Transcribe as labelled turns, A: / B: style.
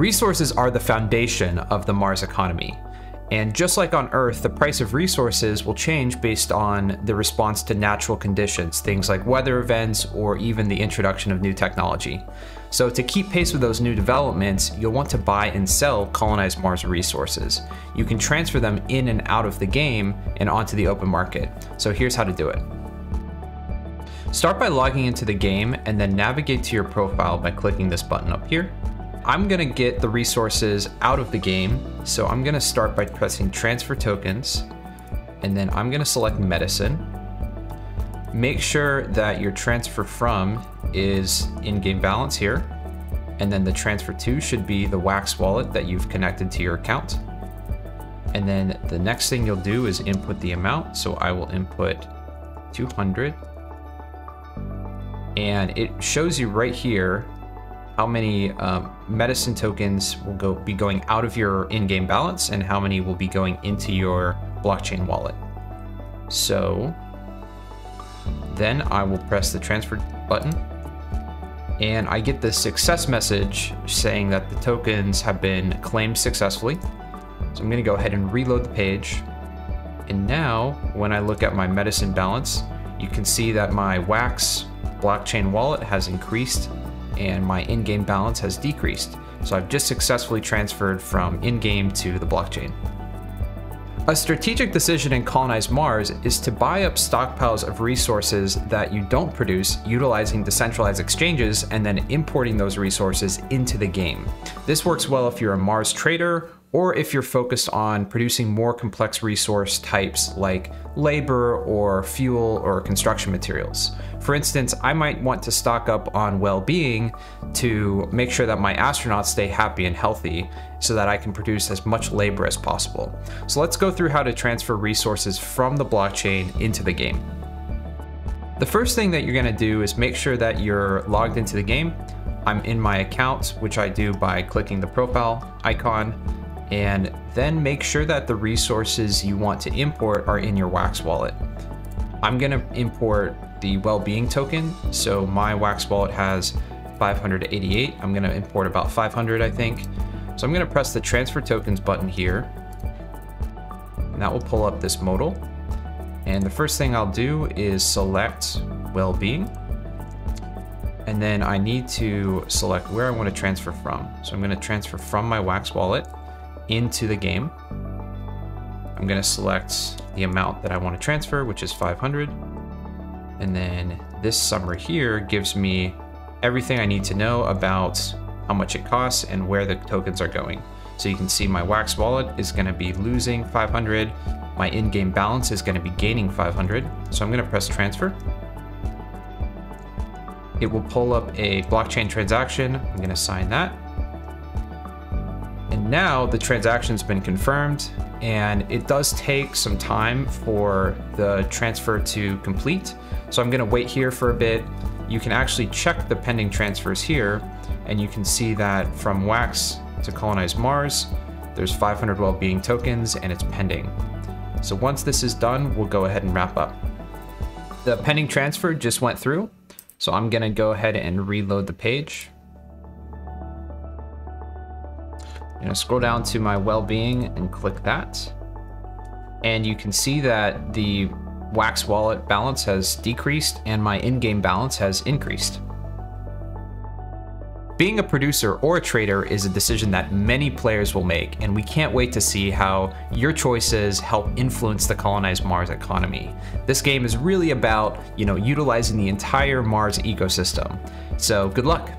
A: Resources are the foundation of the Mars economy. And just like on Earth, the price of resources will change based on the response to natural conditions, things like weather events or even the introduction of new technology. So to keep pace with those new developments, you'll want to buy and sell Colonize Mars resources. You can transfer them in and out of the game and onto the open market. So here's how to do it. Start by logging into the game and then navigate to your profile by clicking this button up here. I'm gonna get the resources out of the game. So I'm gonna start by pressing transfer tokens and then I'm gonna select medicine. Make sure that your transfer from is in-game balance here. And then the transfer to should be the Wax wallet that you've connected to your account. And then the next thing you'll do is input the amount. So I will input 200 and it shows you right here how many um, medicine tokens will go be going out of your in-game balance and how many will be going into your blockchain wallet. So then I will press the transfer button and I get this success message saying that the tokens have been claimed successfully. So I'm gonna go ahead and reload the page. And now when I look at my medicine balance, you can see that my Wax blockchain wallet has increased and my in-game balance has decreased. So I've just successfully transferred from in-game to the blockchain. A strategic decision in Colonize Mars is to buy up stockpiles of resources that you don't produce utilizing decentralized exchanges and then importing those resources into the game. This works well if you're a Mars trader or if you're focused on producing more complex resource types like labor or fuel or construction materials. For instance, I might want to stock up on well-being to make sure that my astronauts stay happy and healthy so that I can produce as much labor as possible. So let's go through how to transfer resources from the blockchain into the game. The first thing that you're gonna do is make sure that you're logged into the game. I'm in my account, which I do by clicking the profile icon and then make sure that the resources you want to import are in your Wax wallet. I'm gonna import the well-being token. So my Wax wallet has 588. I'm gonna import about 500, I think. So I'm gonna press the transfer tokens button here. And that will pull up this modal. And the first thing I'll do is select well-being. And then I need to select where I want to transfer from. So I'm going to transfer from my Wax wallet into the game. I'm going to select the amount that I want to transfer, which is 500. And then this summary here gives me everything I need to know about how much it costs and where the tokens are going. So you can see my Wax wallet is going to be losing 500. My in-game balance is going to be gaining 500. So I'm going to press transfer. It will pull up a blockchain transaction. I'm going to sign that. Now the transaction's been confirmed and it does take some time for the transfer to complete. So I'm gonna wait here for a bit. You can actually check the pending transfers here and you can see that from Wax to colonize Mars, there's 500 well-being tokens and it's pending. So once this is done, we'll go ahead and wrap up. The pending transfer just went through. So I'm gonna go ahead and reload the page. I'm gonna scroll down to my well-being and click that. And you can see that the Wax wallet balance has decreased and my in-game balance has increased. Being a producer or a trader is a decision that many players will make, and we can't wait to see how your choices help influence the Colonize Mars economy. This game is really about, you know, utilizing the entire Mars ecosystem. So good luck.